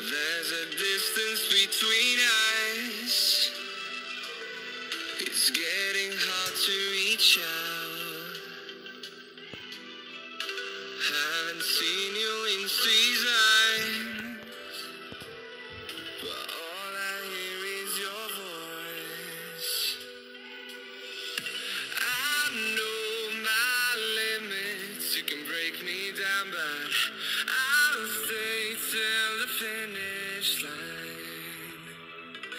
There's a distance between us. It's getting hard to reach out. Haven't seen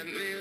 And me